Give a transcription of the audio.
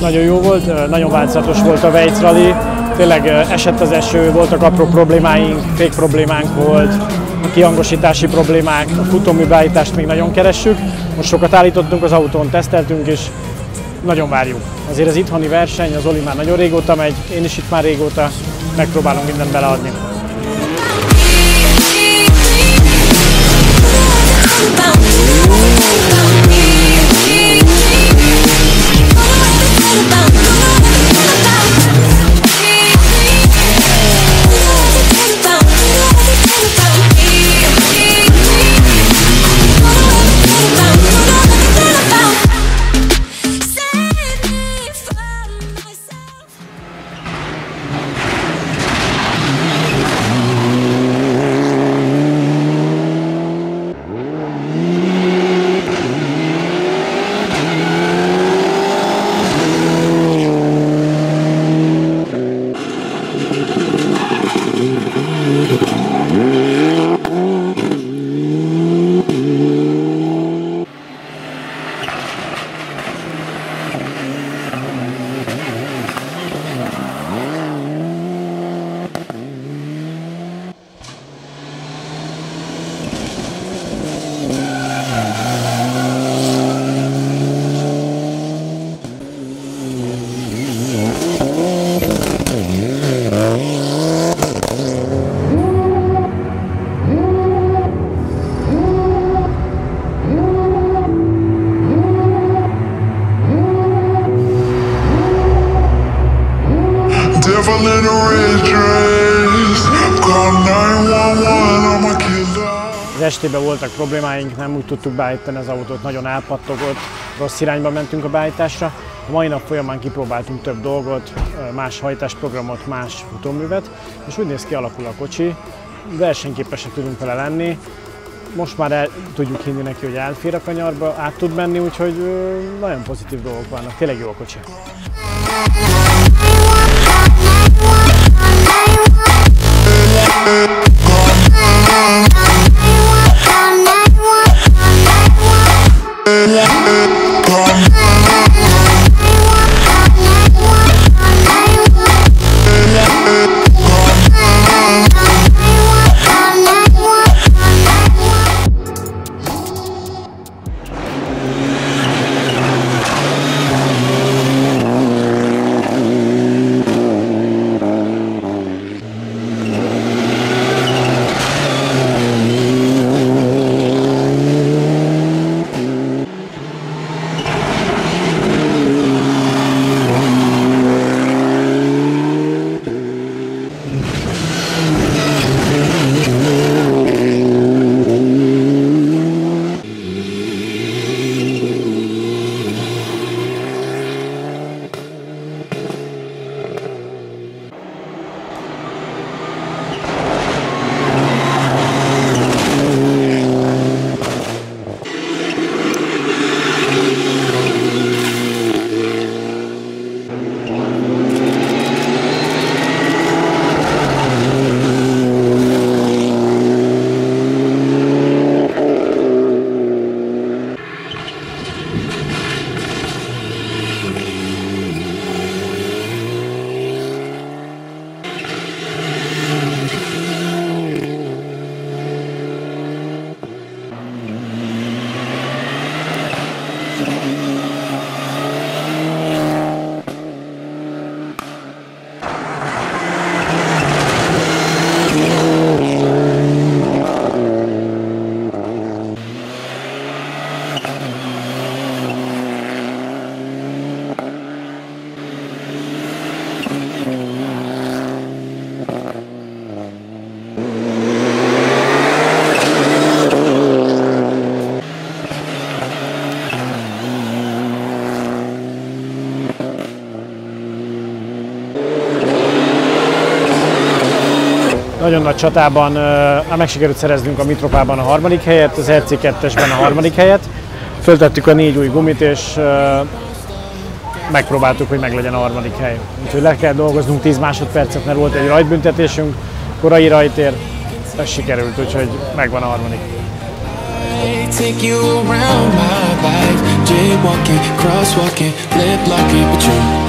nagyon jó volt, nagyon változatos volt a Vejc Rally, tényleg esett az eső, voltak apró problémáink, fék problémánk volt, a kihangosítási problémák, a futóműbeállítást még nagyon keressük. Most sokat állítottunk az autón, teszteltünk, és nagyon várjuk. Azért az itthoni verseny, az Oli már nagyon régóta megy, én is itt már régóta, megpróbálunk mindent beleadni. Devil Az estében voltak problémáink, nem úgy tudtuk beállítani az autót, nagyon elpattogott, rossz irányba mentünk a beállításra. A mai nap folyamán kipróbáltunk több dolgot, más hajtásprogramot, más futóművet, és úgy néz ki alakul a kocsi, versenyképesek tudunk vele lenni, most már el, tudjuk hinni neki, hogy elfér a kanyarba, át tud menni, úgyhogy nagyon pozitív dolgok vannak, tényleg jó a kocsi. Thank nagyon nagy csatában uh, meg sikerült szereznünk a Mitropában a harmadik helyet, az RC2-esben a harmadik helyet. Föltettük a négy új gumit, és uh, megpróbáltuk, hogy meglegyen a harmadik hely. Úgyhogy le kell dolgoznunk 10 másodpercet, mert volt egy rajtbüntetésünk, korai rajtér, ez sikerült, úgyhogy megvan a harmadik. Take you around my life jaywalking, crosswalking, lip locking, but you,